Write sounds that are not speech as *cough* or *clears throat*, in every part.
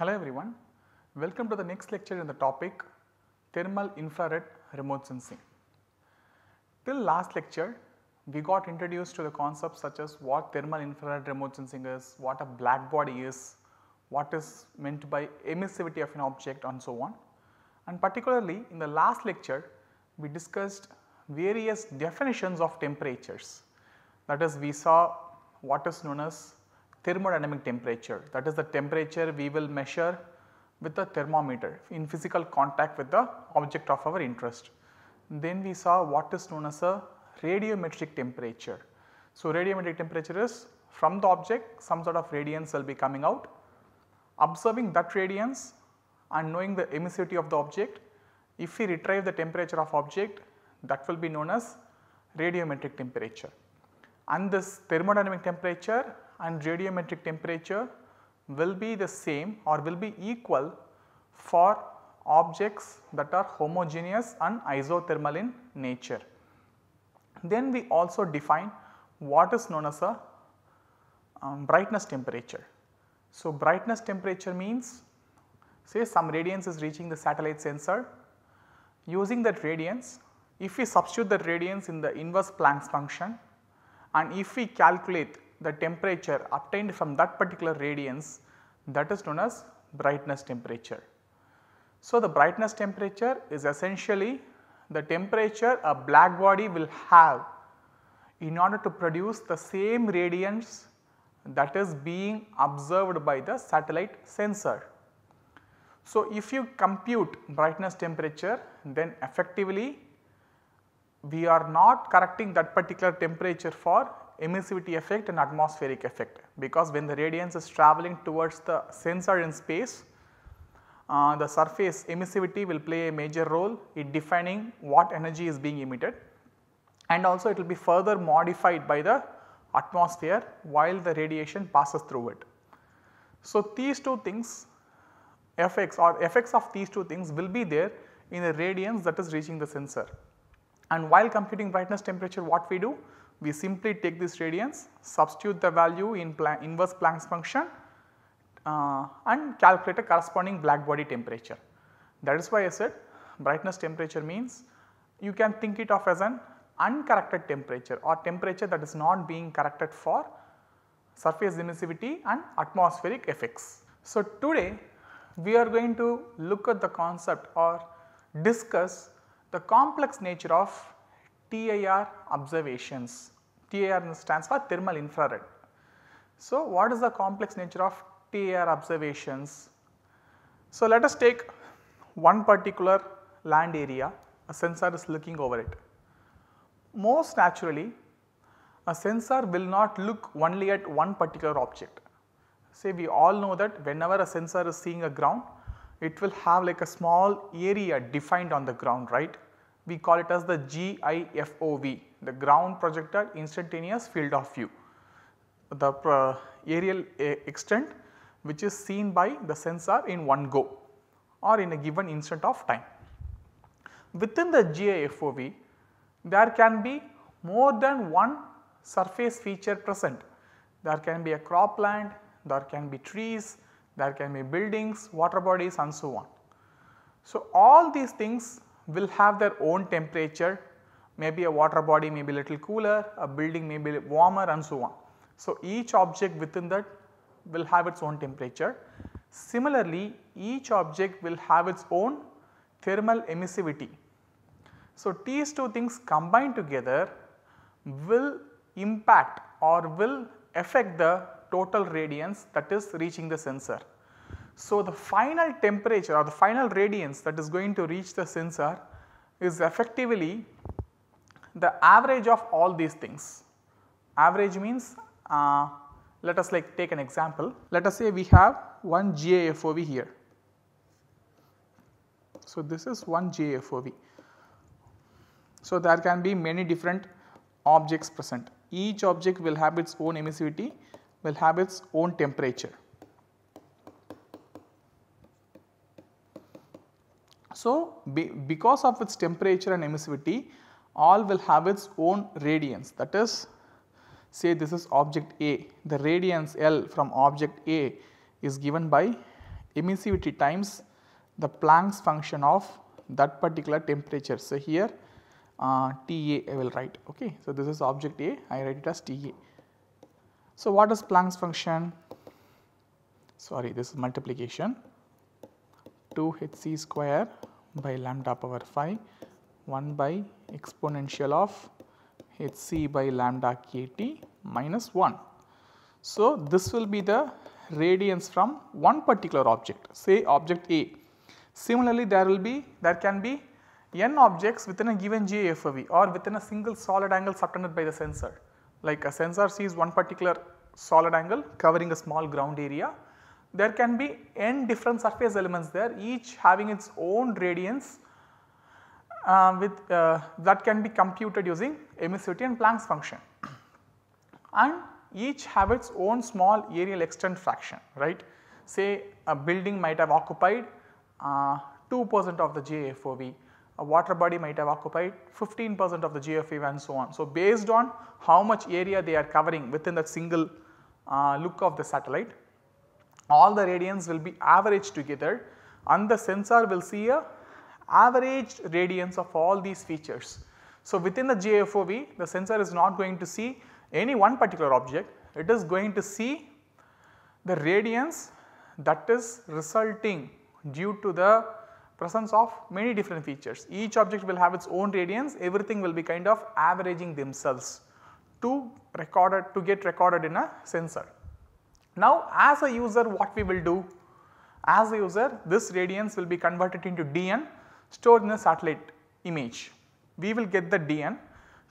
Hello everyone, welcome to the next lecture in the topic thermal infrared remote sensing. Till last lecture we got introduced to the concepts such as what thermal infrared remote sensing is, what a black body is, what is meant by emissivity of an object and so on. And particularly in the last lecture we discussed various definitions of temperatures that is we saw what is known as thermodynamic temperature that is the temperature we will measure with the thermometer in physical contact with the object of our interest. Then we saw what is known as a radiometric temperature. So, radiometric temperature is from the object some sort of radiance will be coming out. Observing that radiance and knowing the emissivity of the object, if we retrieve the temperature of object that will be known as radiometric temperature. And this thermodynamic temperature and radiometric temperature will be the same or will be equal for objects that are homogeneous and isothermal in nature. Then we also define what is known as a um, brightness temperature. So, brightness temperature means say some radiance is reaching the satellite sensor using that radiance if we substitute that radiance in the inverse Planck's function and if we calculate the temperature obtained from that particular radiance that is known as brightness temperature. So, the brightness temperature is essentially the temperature a black body will have in order to produce the same radiance that is being observed by the satellite sensor. So, if you compute brightness temperature then effectively we are not correcting that particular temperature for emissivity effect and atmospheric effect because when the radiance is travelling towards the sensor in space uh, the surface emissivity will play a major role in defining what energy is being emitted and also it will be further modified by the atmosphere while the radiation passes through it. So, these two things effects or effects of these two things will be there in the radiance that is reaching the sensor. And while computing brightness temperature what we do? We simply take this radiance, substitute the value in Planck, inverse Planck's function uh, and calculate a corresponding black body temperature. That is why I said brightness temperature means you can think it of as an uncorrected temperature or temperature that is not being corrected for surface emissivity and atmospheric effects. So, today we are going to look at the concept or discuss the complex nature of TIR observations. TIR stands for thermal infrared. So, what is the complex nature of TIR observations? So, let us take one particular land area, a sensor is looking over it. Most naturally, a sensor will not look only at one particular object. Say we all know that whenever a sensor is seeing a ground, it will have like a small area defined on the ground, right. We call it as the GIFOV, the ground projected instantaneous field of view. The uh, aerial uh, extent which is seen by the sensor in one go or in a given instant of time. Within the GIFOV, there can be more than one surface feature present. There can be a cropland, there can be trees, there can be buildings, water bodies and so on. So, all these things will have their own temperature, maybe a water body may be a little cooler, a building may be warmer and so on. So, each object within that will have its own temperature. Similarly, each object will have its own thermal emissivity. So, these two things combined together will impact or will affect the total radiance that is reaching the sensor. So, the final temperature or the final radiance that is going to reach the sensor is effectively the average of all these things. Average means uh, let us like take an example. Let us say we have one GIFOV here. So, this is one GIFOV. So, there can be many different objects present. Each object will have its own emissivity, will have its own temperature. So, be, because of its temperature and emissivity all will have its own radiance that is say this is object A, the radiance L from object A is given by emissivity times the Planck's function of that particular temperature. So, here uh, Ta I will write ok. So, this is object A I write it as Ta. So, what is Planck's function? Sorry this is multiplication 2 hc square by lambda power 5 1 by exponential of hc by lambda kt minus 1. So, this will be the radiance from one particular object say object A. Similarly, there will be there can be n objects within a given GFOV or within a single solid angle subtended by the sensor. Like a sensor sees one particular solid angle covering a small ground area. There can be n different surface elements there each having its own radiance uh, with uh, that can be computed using emissivity and Planck's function and each have its own small aerial extent fraction right. Say a building might have occupied uh, 2 percent of the GFOV, a water body might have occupied 15 percent of the GFOV and so on. So, based on how much area they are covering within that single uh, look of the satellite, all the radiance will be averaged together and the sensor will see a averaged radiance of all these features. So, within the GFOV the sensor is not going to see any one particular object, it is going to see the radiance that is resulting due to the presence of many different features. Each object will have its own radiance, everything will be kind of averaging themselves to record to get recorded in a sensor. Now as a user what we will do? As a user this radiance will be converted into dn stored in the satellite image. We will get the dn,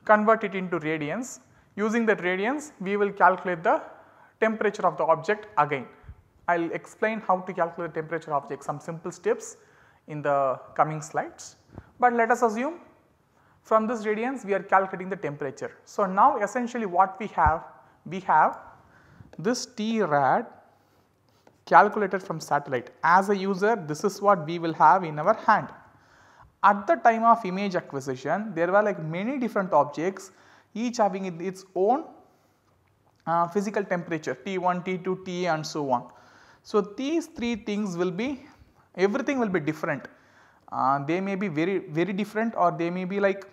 convert it into radiance Using that radiance we will calculate the temperature of the object again. I will explain how to calculate temperature of object some simple steps in the coming slides. But let us assume from this radiance we are calculating the temperature. So, now essentially what we have? We have this T rad calculated from satellite. As a user this is what we will have in our hand. At the time of image acquisition there were like many different objects each having its own uh, physical temperature T1, T2, Ta and so on. So, these three things will be everything will be different. Uh, they may be very very different or they may be like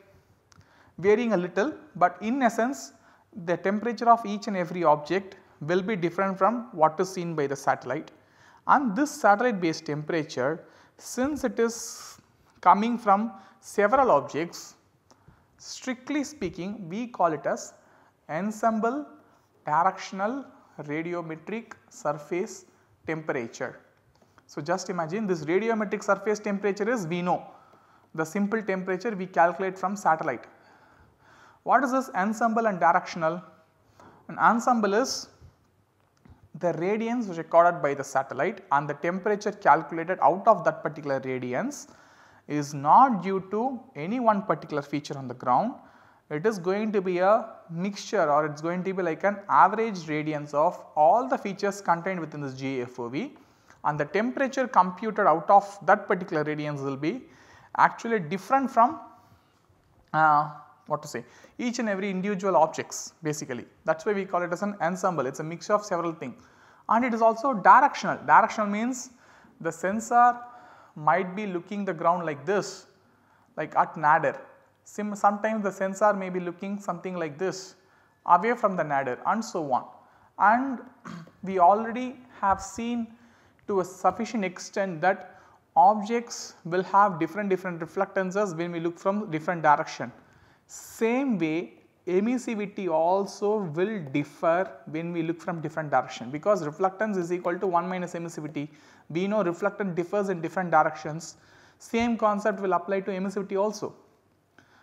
varying a little, but in essence the temperature of each and every object will be different from what is seen by the satellite. And this satellite based temperature since it is coming from several objects strictly speaking we call it as ensemble directional radiometric surface temperature. So, just imagine this radiometric surface temperature is we know the simple temperature we calculate from satellite. What is this ensemble and directional? An ensemble is the radiance recorded by the satellite and the temperature calculated out of that particular radiance is not due to any one particular feature on the ground, it is going to be a mixture or it is going to be like an average radiance of all the features contained within this GFOV and the temperature computed out of that particular radiance will be actually different from uh, what to say each and every individual objects basically that is why we call it as an ensemble it is a mixture of several things and it is also directional directional means the sensor might be looking the ground like this like at nadir. Sim sometimes the sensor may be looking something like this away from the nadir and so on. And *clears throat* we already have seen to a sufficient extent that objects will have different different reflectances when we look from different direction. Same way emissivity also will differ when we look from different direction because reflectance is equal to 1 minus emissivity. We know reflectance differs in different directions. Same concept will apply to emissivity also.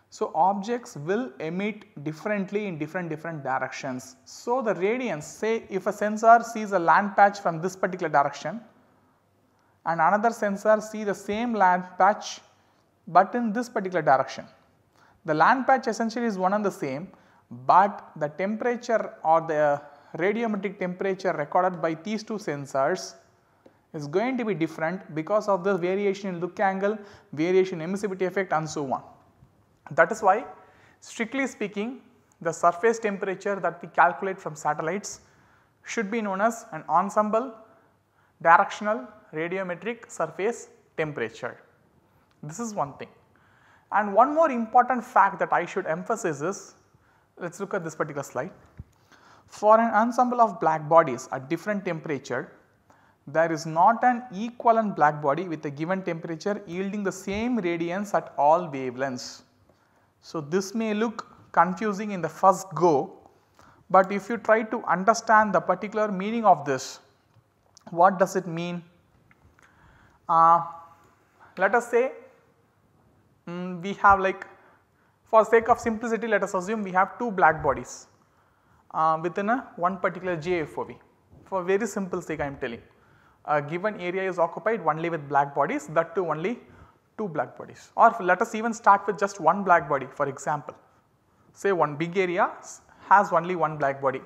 So, objects will emit differently in different different directions. So, the radiance say if a sensor sees a land patch from this particular direction and another sensor see the same land patch but in this particular direction the land patch essentially is one and the same, but the temperature or the radiometric temperature recorded by these two sensors is going to be different because of the variation in look angle, variation emissivity effect and so on. That is why strictly speaking the surface temperature that we calculate from satellites should be known as an ensemble, directional, radiometric surface temperature. This is one thing. And one more important fact that I should emphasize is, let us look at this particular slide. For an ensemble of black bodies at different temperature, there is not an equivalent black body with a given temperature yielding the same radiance at all wavelengths. So, this may look confusing in the first go, but if you try to understand the particular meaning of this, what does it mean? Uh, let us say um, we have like for sake of simplicity let us assume we have two black bodies uh, within a one particular JFOV for very simple sake I am telling. A given area is occupied only with black bodies that too only two black bodies or let us even start with just one black body for example. Say one big area has only one black body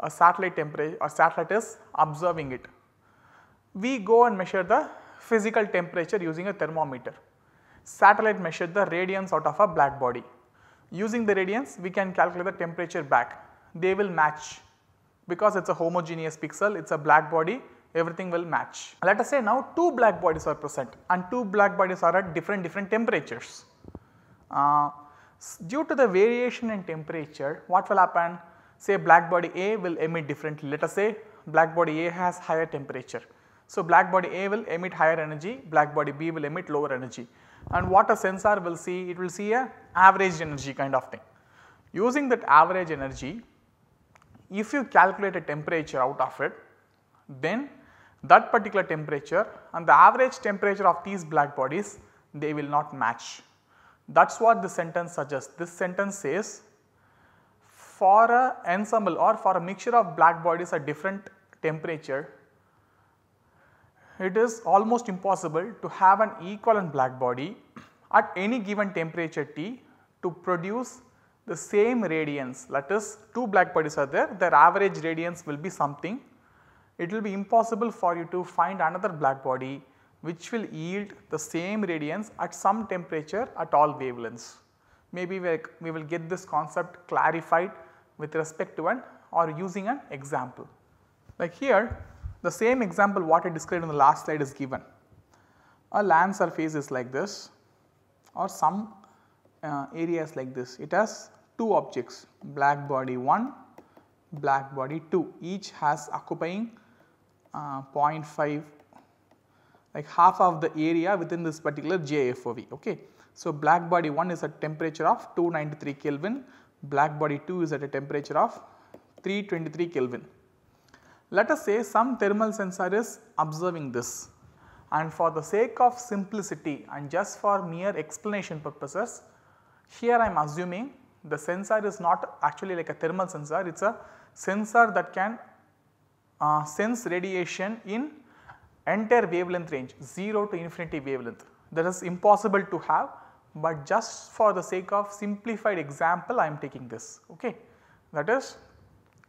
a satellite temperature or satellite is observing it. We go and measure the physical temperature using a thermometer. Satellite measured the radiance out of a black body. Using the radiance we can calculate the temperature back. They will match because it is a homogeneous pixel, it is a black body everything will match. Let us say now two black bodies are present and two black bodies are at different different temperatures. Uh, due to the variation in temperature what will happen say black body A will emit differently let us say black body A has higher temperature. So, black body A will emit higher energy black body B will emit lower energy and what a sensor will see it will see a average energy kind of thing. Using that average energy if you calculate a temperature out of it then that particular temperature and the average temperature of these black bodies they will not match. That is what the sentence suggests. This sentence says for a ensemble or for a mixture of black bodies at different temperature, it is almost impossible to have an equivalent black body at any given temperature T to produce the same radiance that is two black bodies are there their average radiance will be something it will be impossible for you to find another black body which will yield the same radiance at some temperature at all wavelengths. Maybe we, we will get this concept clarified with respect to an or using an example. Like here the same example what I described in the last slide is given. A land surface is like this or some uh, areas like this. It has two objects black body 1, black body 2 each has occupying uh, 0.5 like half of the area within this particular JFOV. Okay. So, black body 1 is at temperature of 293 Kelvin, black body 2 is at a temperature of 323 Kelvin. Let us say some thermal sensor is observing this. And for the sake of simplicity and just for mere explanation purposes, here I am assuming the sensor is not actually like a thermal sensor, it is a sensor that can uh, sense radiation in entire wavelength range 0 to infinity wavelength. That is impossible to have but just for the sake of simplified example I am taking this. Okay. That is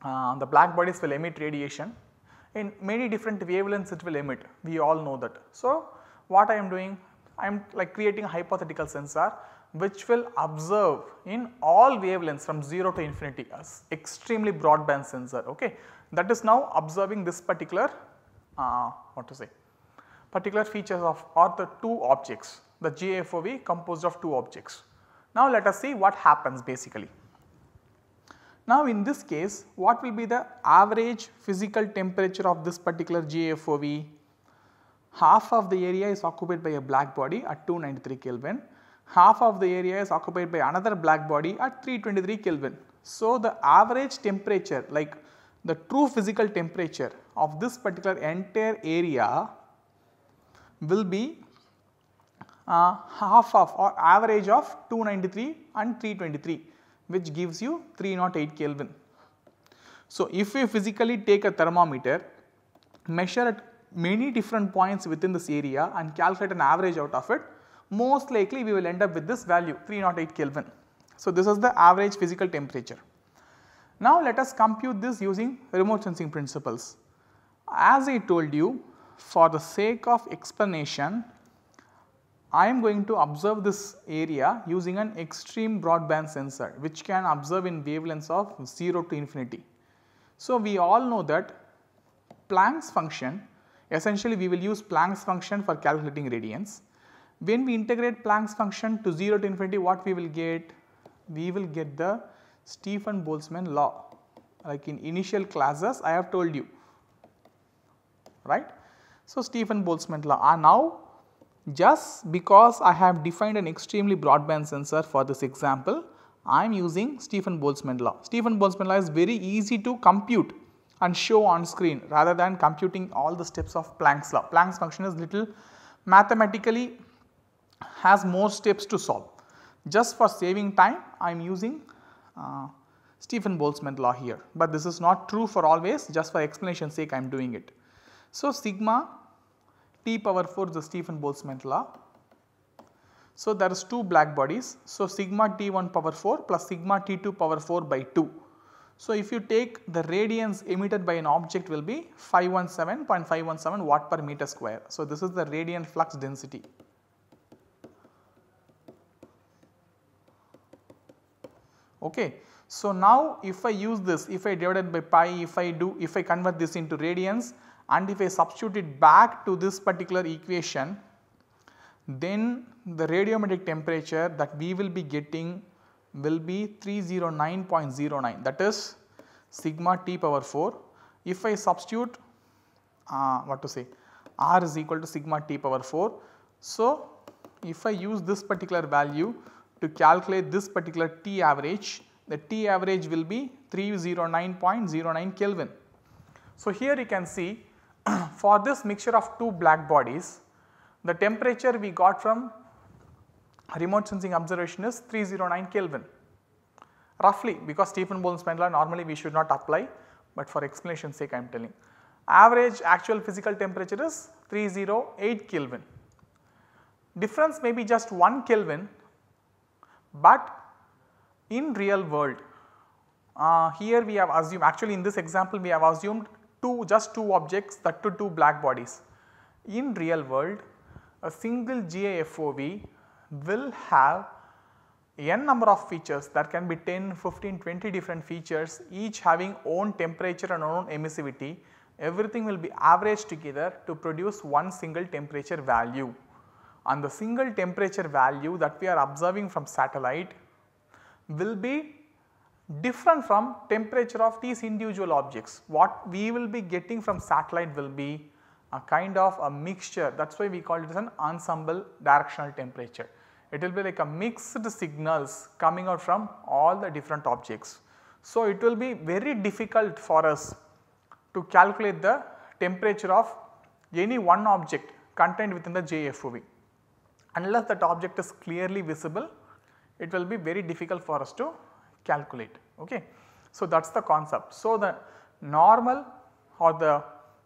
uh, the black bodies will emit radiation in many different wavelengths it will emit we all know that. So, what I am doing I am like creating a hypothetical sensor which will observe in all wavelengths from 0 to infinity as extremely broadband sensor okay that is now observing this particular uh, what to say particular features of or the two objects the JFOV composed of two objects. Now let us see what happens basically. Now in this case what will be the average physical temperature of this particular JFOV? Half of the area is occupied by a black body at 293 Kelvin, half of the area is occupied by another black body at 323 Kelvin. So the average temperature like the true physical temperature of this particular entire area will be uh, half of or average of 293 and 323 which gives you 308 Kelvin. So, if we physically take a thermometer measure at many different points within this area and calculate an average out of it most likely we will end up with this value 308 Kelvin. So, this is the average physical temperature. Now let us compute this using remote sensing principles. As I told you for the sake of explanation I am going to observe this area using an extreme broadband sensor which can observe in wavelengths of 0 to infinity. So we all know that Planck's function Essentially we will use Planck's function for calculating radiance. When we integrate Planck's function to 0 to infinity what we will get? We will get the Stefan Boltzmann law like in initial classes I have told you right. So, Stefan Boltzmann law are now just because I have defined an extremely broadband sensor for this example I am using Stefan Boltzmann law. Stefan Boltzmann law is very easy to compute and show on screen rather than computing all the steps of Planck's law. Planck's function is little mathematically has more steps to solve. Just for saving time I am using uh, Stefan Boltzmann law here, but this is not true for always just for explanation sake I am doing it. So, sigma t power 4 is the Stefan Boltzmann law. So, there is 2 black bodies. So, sigma t1 power 4 plus sigma t2 power 4 by 2. So, if you take the radiance emitted by an object will be 517.517 watt per meter square. So, this is the radiant flux density. Okay. So, now if I use this, if I divide it by pi, if I do, if I convert this into radians and if I substitute it back to this particular equation, then the radiometric temperature that we will be getting will be 309.09 that is sigma t power 4. If I substitute uh, what to say r is equal to sigma t power 4. So, if I use this particular value to calculate this particular T average the T average will be 309.09 Kelvin. So, here you can see *clears throat* for this mixture of two black bodies the temperature we got from remote sensing observation is 309 Kelvin roughly because Stefan Boltzmann law normally we should not apply but for explanation sake I am telling. Average actual physical temperature is 308 Kelvin. Difference may be just 1 Kelvin but in real world uh, here we have assumed actually in this example we have assumed two just two objects that to two black bodies. In real world a single GIFOV will have n number of features that can be 10, 15, 20 different features each having own temperature and own emissivity everything will be averaged together to produce one single temperature value and the single temperature value that we are observing from satellite will be different from temperature of these individual objects. What we will be getting from satellite will be a kind of a mixture that is why we call it as an ensemble directional temperature. It will be like a mixed signals coming out from all the different objects. So, it will be very difficult for us to calculate the temperature of any one object contained within the JFOV. Unless that object is clearly visible, it will be very difficult for us to calculate. Okay. So, that is the concept. So, the normal or the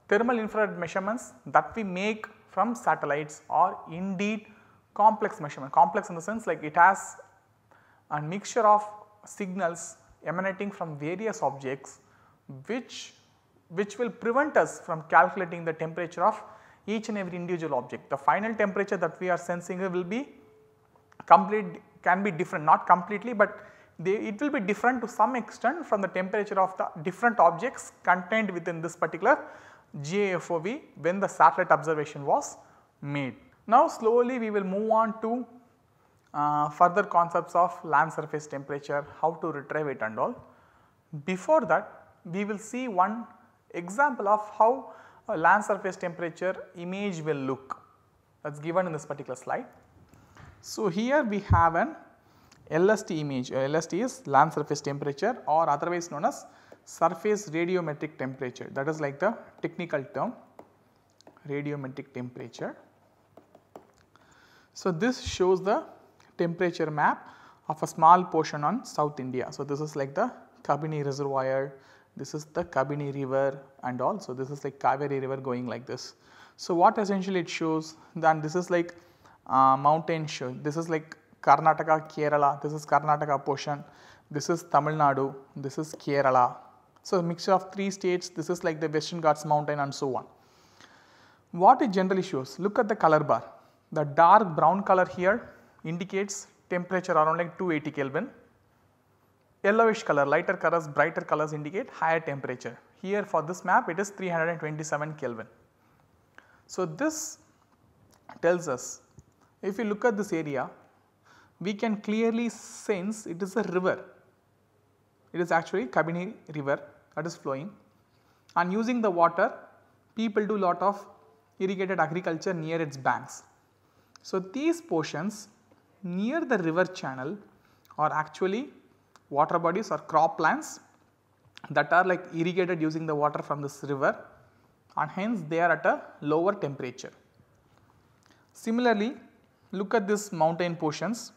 thermal infrared measurements that we make from satellites are indeed complex measurement, complex in the sense like it has a mixture of signals emanating from various objects which, which will prevent us from calculating the temperature of each and every individual object. The final temperature that we are sensing will be complete can be different not completely but they, it will be different to some extent from the temperature of the different objects contained within this particular GIFOV when the satellite observation was made. Now slowly we will move on to uh, further concepts of land surface temperature, how to retrieve it and all. Before that we will see one example of how a land surface temperature image will look that is given in this particular slide. So, here we have an LST image, uh, LST is land surface temperature or otherwise known as surface radiometric temperature that is like the technical term radiometric temperature. So, this shows the temperature map of a small portion on South India. So, this is like the Kabini reservoir, this is the Kabini river and also this is like Kaveri river going like this. So, what essentially it shows then this is like uh, mountain show, this is like Karnataka, Kerala, this is Karnataka portion, this is Tamil Nadu, this is Kerala. So, a mixture of 3 states, this is like the Western Ghats mountain and so on. What it generally shows, look at the color bar, the dark brown color here indicates temperature around like 280 Kelvin, yellowish color, lighter colors, brighter colors indicate higher temperature. Here for this map it is 327 Kelvin. So, this tells us if you look at this area we can clearly sense it is a river. It is actually Kabini river that is flowing and using the water people do lot of irrigated agriculture near its banks. So, these portions near the river channel are actually water bodies or crop plants that are like irrigated using the water from this river and hence they are at a lower temperature. Similarly, look at this mountain portions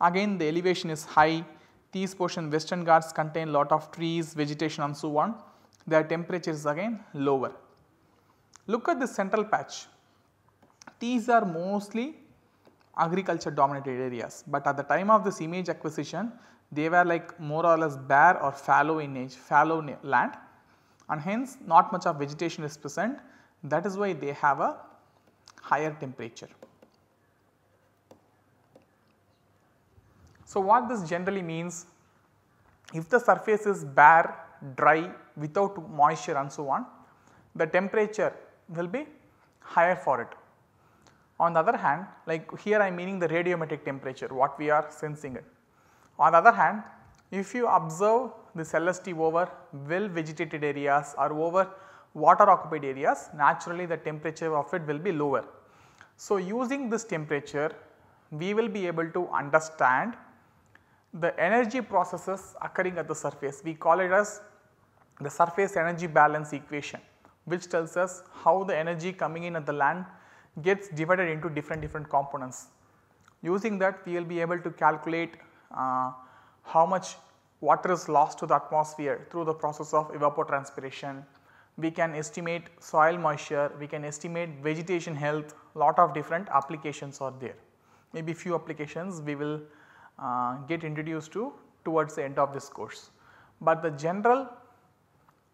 again the elevation is high these portion western ghats contain lot of trees vegetation and so on their temperature is again lower. Look at the central patch these are mostly agriculture dominated areas, but at the time of this image acquisition they were like more or less bare or fallow in age, fallow land and hence not much of vegetation is present that is why they have a higher temperature. So, what this generally means if the surface is bare, dry without moisture and so on the temperature will be higher for it. On the other hand like here I am meaning the radiometric temperature what we are sensing it. On the other hand if you observe the LST over well vegetated areas or over water occupied areas naturally the temperature of it will be lower. So, using this temperature we will be able to understand the energy processes occurring at the surface we call it as the surface energy balance equation which tells us how the energy coming in at the land gets divided into different different components. Using that we will be able to calculate uh, how much water is lost to the atmosphere through the process of evapotranspiration. We can estimate soil moisture, we can estimate vegetation health, lot of different applications are there. Maybe few applications we will uh, get introduced to towards the end of this course. But the general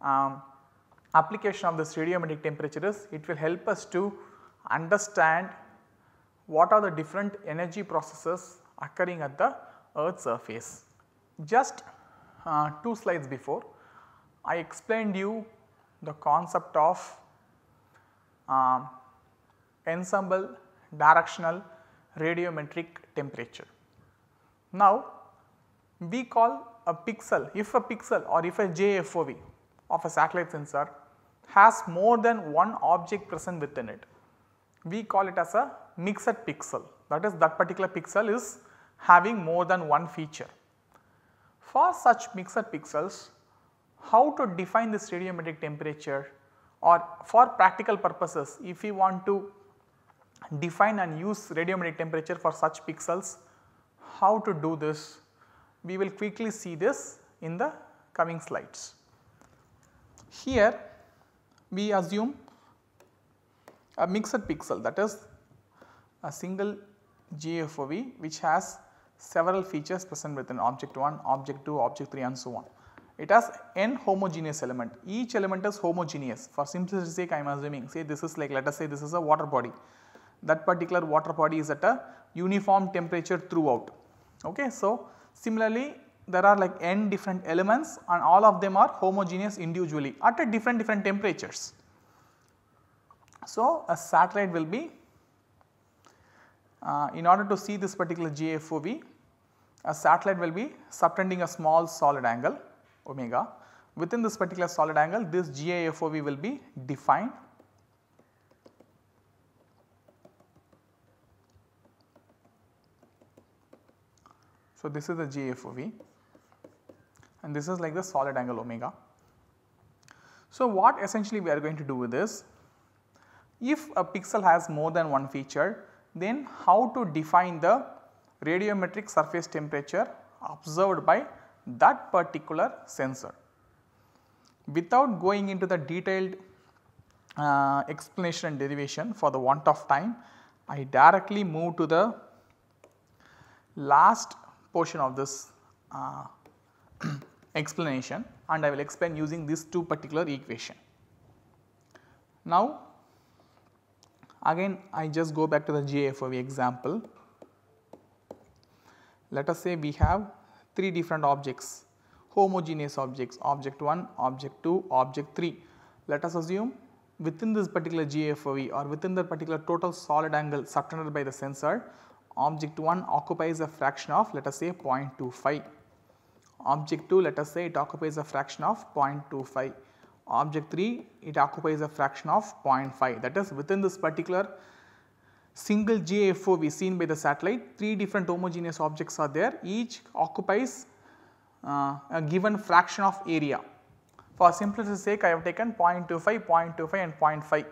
um, application of this radiometric temperature is it will help us to understand what are the different energy processes occurring at the earth surface. Just uh, 2 slides before I explained you the concept of um, ensemble directional radiometric temperature. Now we call a pixel if a pixel or if a JFOV of a satellite sensor has more than one object present within it we call it as a mixed pixel that is that particular pixel is having more than one feature. For such mixed pixels how to define this radiometric temperature or for practical purposes if we want to define and use radiometric temperature for such pixels how to do this we will quickly see this in the coming slides. Here we assume a mixed pixel that is a single GFOV which has several features present within object 1, object 2, object 3 and so on. It has n homogeneous element, each element is homogeneous for simplicity sake I am assuming say this is like let us say this is a water body that particular water body is at a uniform temperature throughout. Okay. So, similarly there are like n different elements and all of them are homogeneous individually at a different different temperatures. So, a satellite will be uh, in order to see this particular GFOV a satellite will be subtending a small solid angle omega. Within this particular solid angle this GIFOV will be defined So, this is the GFOV and this is like the solid angle omega. So, what essentially we are going to do with this if a pixel has more than one feature then how to define the radiometric surface temperature observed by that particular sensor. Without going into the detailed uh, explanation and derivation for the want of time, I directly move to the last portion of this uh, *clears throat* explanation and I will explain using these two particular equation. Now Again I just go back to the GFOV example. Let us say we have 3 different objects homogeneous objects object 1, object 2, object 3. Let us assume within this particular GFOV or within the particular total solid angle subtended by the sensor object 1 occupies a fraction of let us say 0.25 object 2 let us say it occupies a fraction of 0.25 object 3 it occupies a fraction of 0.5 that is within this particular single GFOV seen by the satellite 3 different homogeneous objects are there each occupies uh, a given fraction of area. For simplicity's sake I have taken 0.25, 0.25 and 0.5.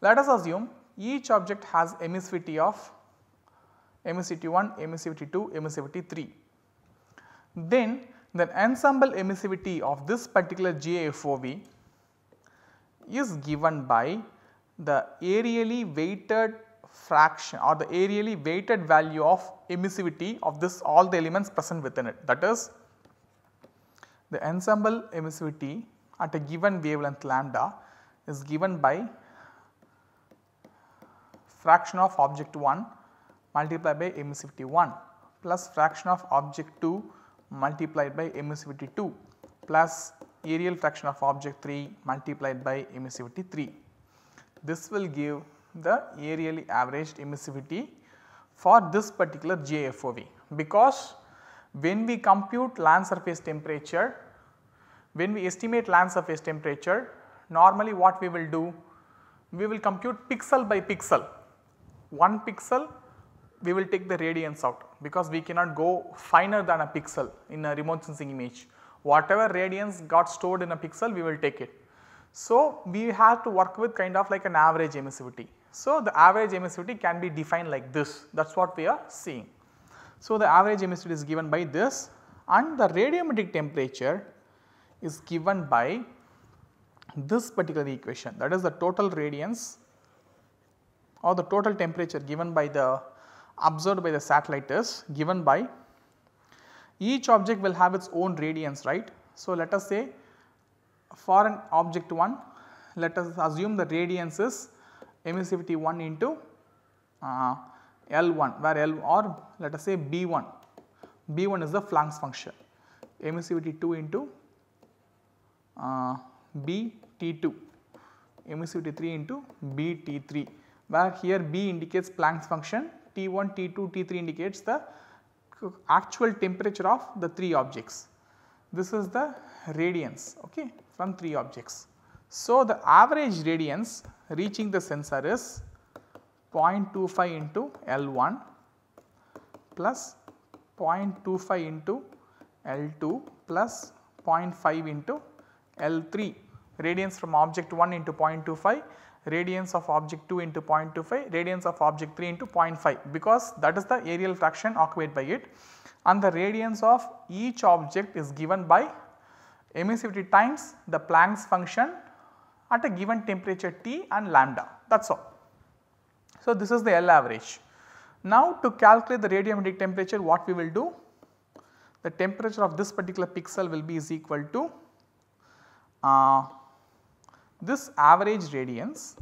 Let us assume each object has emissivity of emissivity 1, emissivity 2, emissivity 3 then the ensemble emissivity of this particular GAFOV is given by the areally weighted fraction or the areally weighted value of emissivity of this all the elements present within it. That is the ensemble emissivity at a given wavelength lambda is given by fraction of object 1 multiplied by emissivity 1 plus fraction of object 2 multiplied by emissivity 2 plus areal fraction of object 3 multiplied by emissivity 3. This will give the areally averaged emissivity for this particular JFOV because when we compute land surface temperature, when we estimate land surface temperature normally what we will do? We will compute pixel by pixel. One pixel we will take the radiance out because we cannot go finer than a pixel in a remote sensing image. Whatever radiance got stored in a pixel we will take it. So, we have to work with kind of like an average emissivity. So, the average emissivity can be defined like this that is what we are seeing. So, the average emissivity is given by this and the radiometric temperature is given by this particular equation that is the total radiance or the total temperature given by the observed by the satellite is given by each object will have its own radiance right. So, let us say for an object 1 let us assume the radiance is emissivity 1 into uh, L1 where L or let us say B1, B1 is the Planck's function. Emissivity 2 into uh, BT2 emissivity 3 into BT3 where here B indicates Planck's function T1, T2, T3 indicates the actual temperature of the 3 objects. This is the radiance okay, from 3 objects. So, the average radiance reaching the sensor is 0.25 into L1 plus 0.25 into L2 plus 0.5 into L3 radiance from object 1 into 0.25 radiance of object 2 into 0.25, radiance of object 3 into 0.5 because that is the areal fraction occupied by it and the radiance of each object is given by emissivity times the Planck's function at a given temperature T and lambda that is all. So, this is the L average. Now, to calculate the radiometric temperature what we will do? The temperature of this particular pixel will be is equal to uh, this average radiance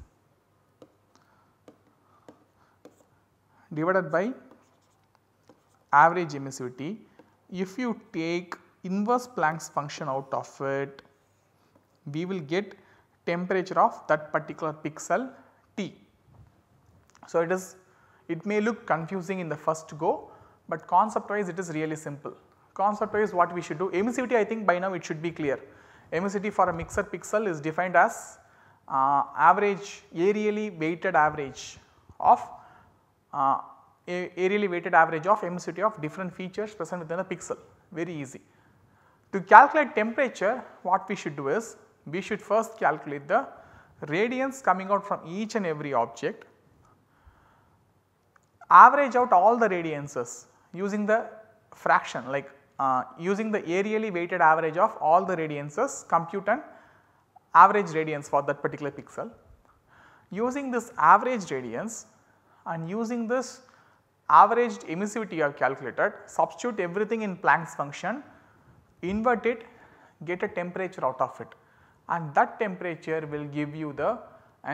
divided by average emissivity if you take inverse Planck's function out of it we will get temperature of that particular pixel T. So, it is it may look confusing in the first go, but concept wise it is really simple. Concept wise what we should do emissivity I think by now it should be clear emissivity for a mixer pixel is defined as uh, average areally weighted average of uh, areally weighted average of emissivity of different features present within a pixel very easy. To calculate temperature what we should do is we should first calculate the radiance coming out from each and every object average out all the radiances using the fraction like uh, using the areally weighted average of all the radiances compute an average radiance for that particular pixel. Using this average radiance and using this averaged emissivity you have calculated substitute everything in Planck's function invert it get a temperature out of it and that temperature will give you the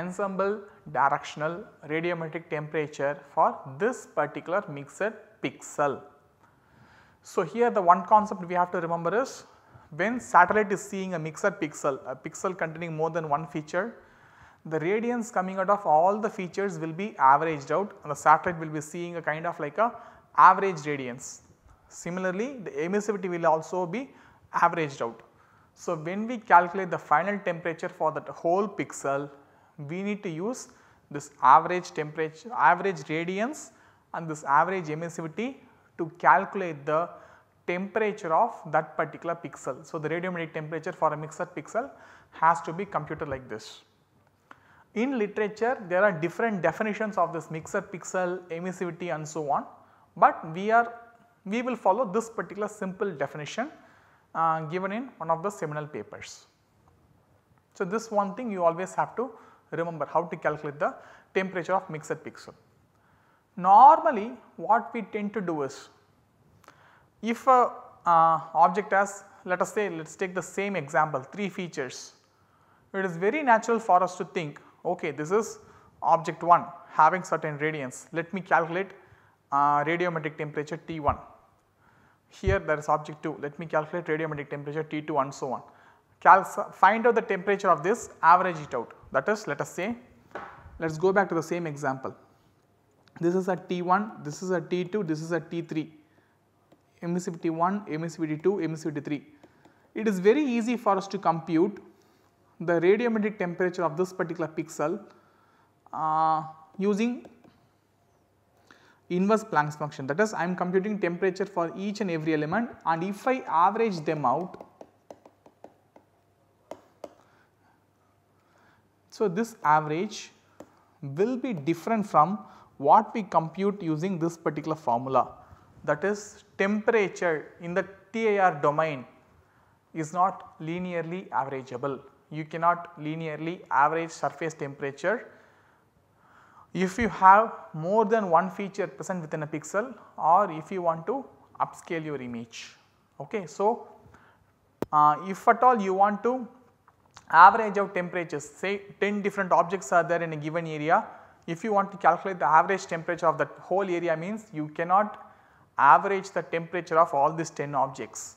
ensemble directional radiometric temperature for this particular mixed pixel. So, here the one concept we have to remember is when satellite is seeing a mixed pixel, a pixel containing more than one feature, the radiance coming out of all the features will be averaged out and the satellite will be seeing a kind of like a average radiance. Similarly, the emissivity will also be averaged out. So, when we calculate the final temperature for that whole pixel, we need to use this average temperature, average radiance and this average emissivity to calculate the temperature of that particular pixel. So, the radiometric temperature for a mixer pixel has to be computed like this. In literature there are different definitions of this mixer pixel emissivity and so on, but we are we will follow this particular simple definition uh, given in one of the seminal papers. So, this one thing you always have to remember how to calculate the temperature of mixer pixel. Normally what we tend to do is if a uh, object has let us say let us take the same example 3 features, it is very natural for us to think okay this is object 1 having certain radiance let me calculate uh, radiometric temperature T1. Here there is object 2 let me calculate radiometric temperature T2 and so on. Cal find out the temperature of this average it out that is let us say let us go back to the same example. This is a T1, this is a T2, this is a T3 emissivity 1, emissivity 2, emissivity 3. It is very easy for us to compute the radiometric temperature of this particular pixel uh, using inverse Planck's function that is I am computing temperature for each and every element and if I average them out. So, this average will be different from what we compute using this particular formula that is temperature in the TIR domain is not linearly averageable you cannot linearly average surface temperature. If you have more than one feature present within a pixel or if you want to upscale your image. Okay. So, uh, if at all you want to average out temperatures say 10 different objects are there in a given area, if you want to calculate the average temperature of that whole area means you cannot average the temperature of all these 10 objects.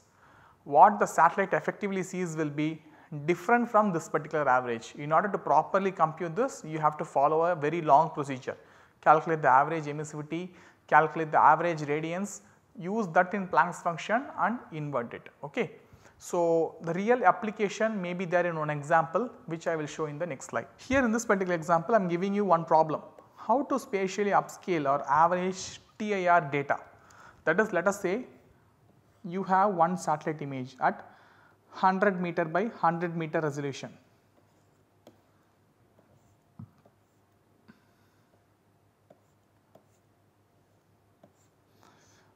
What the satellite effectively sees will be different from this particular average. In order to properly compute this you have to follow a very long procedure. Calculate the average emissivity, calculate the average radiance, use that in Planck's function and invert it. Okay. So, the real application may be there in one example which I will show in the next slide. Here in this particular example I am giving you one problem. How to spatially upscale or average TIR data. That is let us say you have one satellite image at 100 meter by 100 meter resolution.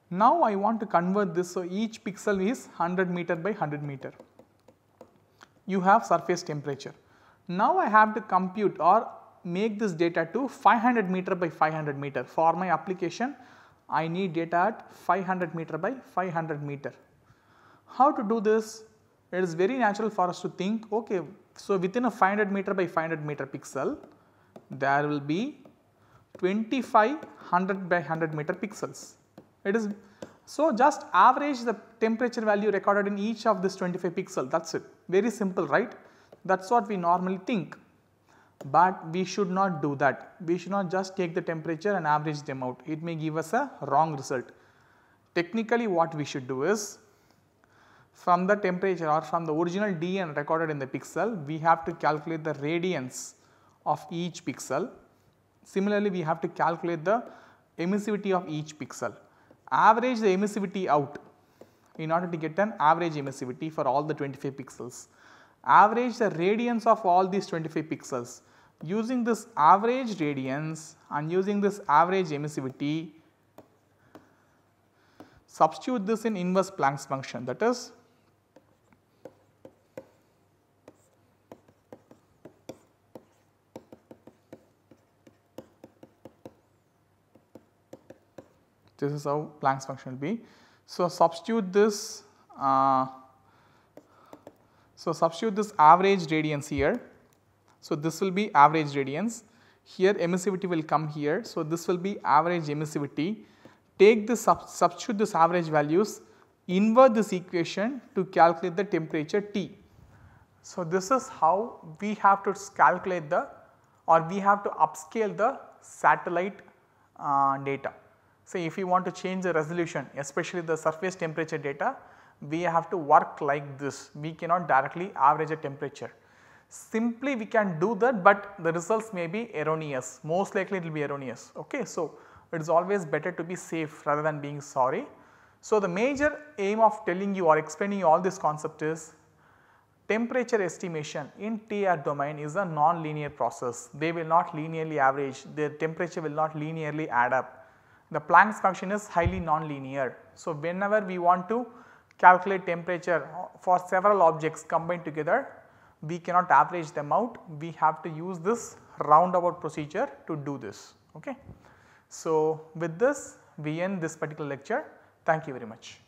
Now I want to convert this so each pixel is 100 meter by 100 meter. You have surface temperature. Now I have to compute or make this data to 500 meter by 500 meter. For my application I need data at 500 meter by 500 meter. How to do this? it is very natural for us to think okay so within a 500 meter by 500 meter pixel there will be 25 100 by 100 meter pixels. It is so just average the temperature value recorded in each of this 25 pixel that is it very simple right that is what we normally think. But we should not do that we should not just take the temperature and average them out it may give us a wrong result. Technically what we should do is from the temperature or from the original dn recorded in the pixel we have to calculate the radiance of each pixel. Similarly, we have to calculate the emissivity of each pixel. Average the emissivity out in order to get an average emissivity for all the 25 pixels. Average the radiance of all these 25 pixels. Using this average radiance and using this average emissivity substitute this in inverse Planck's function that is This is how Planck's function will be. So, substitute this uh, so substitute this average radiance here. So, this will be average radiance here emissivity will come here. So, this will be average emissivity take this sub substitute this average values invert this equation to calculate the temperature T. So, this is how we have to calculate the or we have to upscale the satellite uh, data. So, if you want to change the resolution especially the surface temperature data we have to work like this we cannot directly average a temperature. Simply we can do that but the results may be erroneous most likely it will be erroneous ok. So, it is always better to be safe rather than being sorry. So, the major aim of telling you or explaining you all this concept is temperature estimation in TR domain is a non-linear process. They will not linearly average, their temperature will not linearly add up the Planck's function is highly non-linear. So, whenever we want to calculate temperature for several objects combined together, we cannot average them out. We have to use this roundabout procedure to do this. Okay. So, with this we end this particular lecture. Thank you very much.